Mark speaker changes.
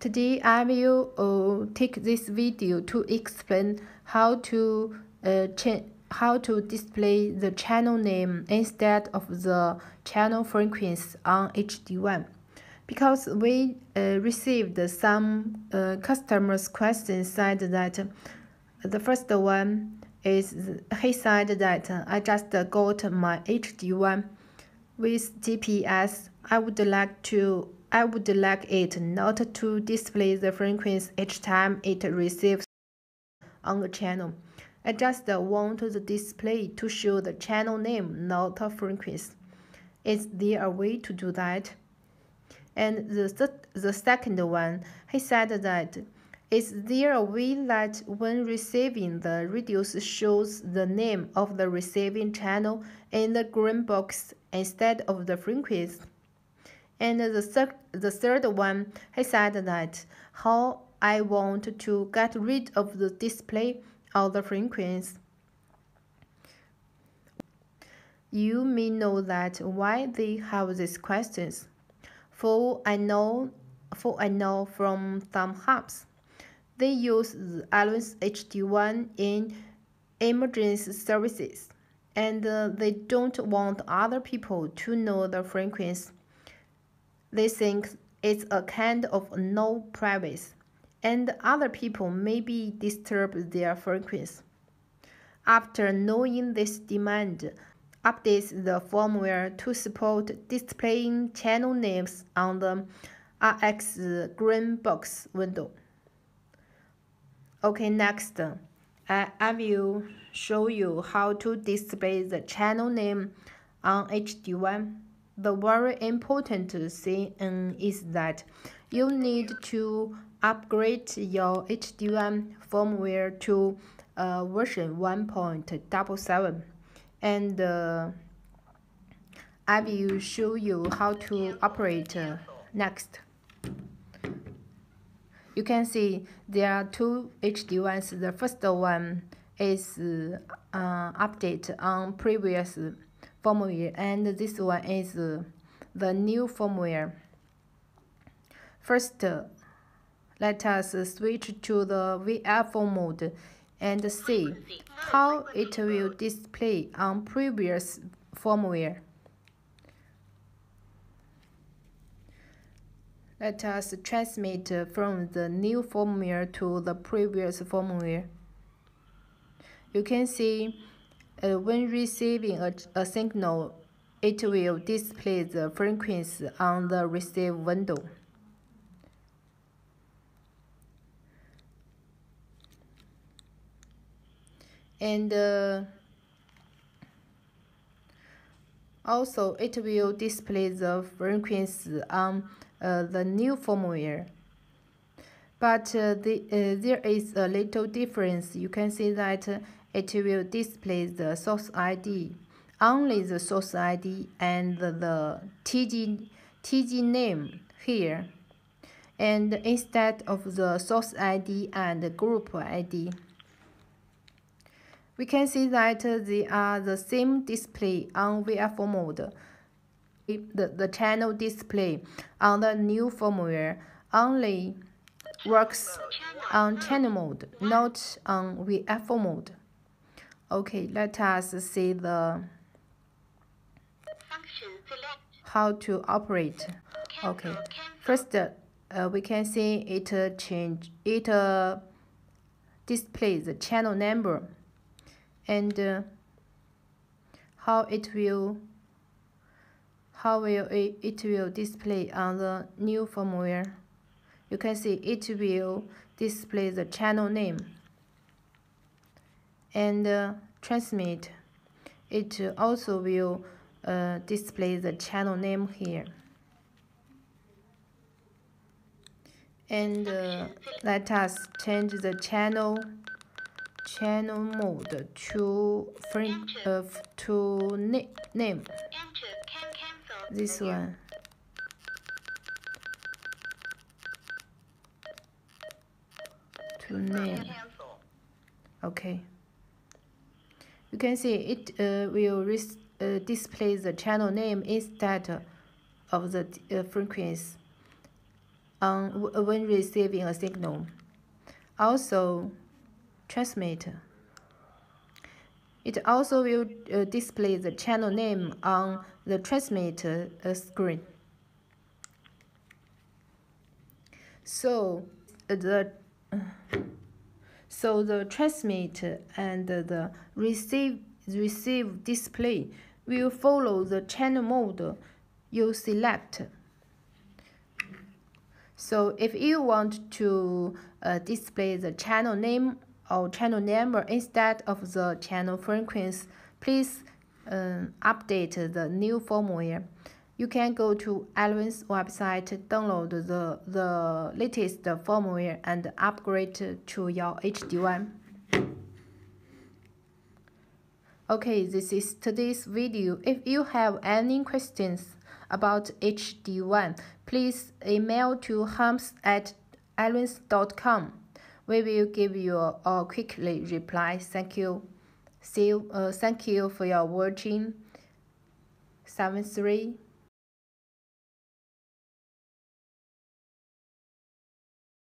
Speaker 1: Today I will uh, take this video to explain how to uh, how to display the channel name instead of the channel frequency on HD1 because we uh, received some uh, customers questions said that the first one is he said that uh, I just got my HD1 with GPS I would like to I would like it not to display the frequency each time it receives on the channel. I just want the display to show the channel name, not a frequency. Is there a way to do that? And the, the second one, he said that is there a way that when receiving the radius shows the name of the receiving channel in the green box instead of the frequency? And the, third, the third one, he said that how I want to get rid of the display of the frequency. You may know that why they have these questions. For I know, for I know from some hubs, they use the Ailunce HD1 in emergency services, and uh, they don't want other people to know the frequency they think it's a kind of no privacy, and other people maybe disturb their frequency. After knowing this demand, updates the firmware to support displaying channel names on the RX green box window. Okay, next, I, I will show you how to display the channel name on HD1 the very important thing is that you need to upgrade your HD1 firmware to uh, version 1.77 and uh, I will show you how to operate uh, next. You can see there are two HD1s. The first one is uh, update on previous firmware and this one is the new firmware. First, let us switch to the VFO mode and see how it will display on previous firmware. Let us transmit from the new firmware to the previous firmware. You can see uh, when receiving a, a signal, it will display the frequency on the receive window. And uh, also it will display the frequency on the new firmware. But uh, the, uh, there is a little difference. You can see that it will display the source ID, only the source ID and the TG, TG name here, and instead of the source ID and group ID. We can see that they are the same display on VFO mode. The, the channel display on the new firmware only works on channel mode, not on VFO mode. Okay, let us see the how to operate. Okay, first uh, we can see it uh, change it uh, displays the channel number and uh, how it will how will it, it will display on the new firmware. You can see it will display the channel name and uh, transmit. It also will uh, display the channel name here. And uh, let us change the channel channel mode to frame uh, to na name. This one. To name. Okay you can see it uh, will uh, display the channel name instead of the uh, frequency on when receiving a signal. Also, transmitter. It also will uh, display the channel name on the transmitter uh, screen. So the so the transmit and the receive receive display will follow the channel mode you select. So if you want to uh, display the channel name or channel number instead of the channel frequency, please uh, update the new firmware. You can go to Ailunce's website, download the, the latest firmware and upgrade to your HD1. Okay, this is today's video. If you have any questions about HD1, please email to hams at ailunce.com. We will give you a quickly reply. Thank you. See you. Uh, thank you for your watching. Seven three.